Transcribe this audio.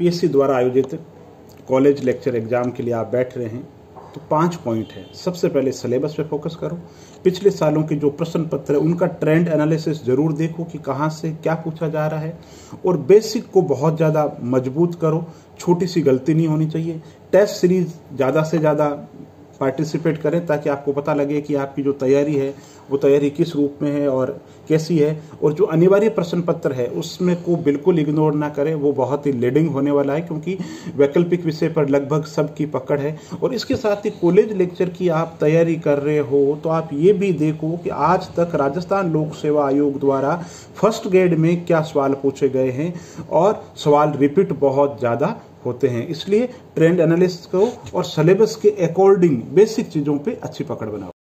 PSC द्वारा आयोजित college lecture exam के लिए आप बैठ रहे हैं तो पाँच पॉइंट है। सबसे पहले सिलेबस पे फोकस करो। पिछले सालों के जो प्रश्न पत्र है, उनका ट्रेंड एनालिसिस ज़रूर देखो कि कहाँ से क्या पूछा जा रहा है, और बेसिक को बहुत ज़्यादा मज़बूत करो। छोटी सी गलती नहीं होनी चाहिए। टेस्ट सीरीज़ ज़्यादा से ज़्यादा पार्टिसिपेट करें ताकि आपको पता लगे कि आपकी जो तैयारी है, वो तैयारी किस रूप में है और कैसी है। और जो अनिवार्य प्रश्न पत्र है, उसमें को बिल्कुल इग्नोर ना करें, वो बहुत ही लीडिंग होने वाला है क्योंकि वैकल्पिक विषय पर लगभग सबकी पकड़ है। और इसके साथ ही कॉलेज लेक्चर की आप तैयारी कर रहे हो तो आप ये भी देखो कि आज तक राजस्थान लोक सेवा आयोग द्वारा फ़र्स्ट ग्रेड में क्या सवाल पूछे गए हैं और सवाल रिपीट बहुत ज़्यादा होते हैं। इसलिए ट्रेंड एनालिस्ट को और सिलेबस के अकॉर्डिंग बेसिक चीज़ों पे अच्छी पकड़ बनाओ।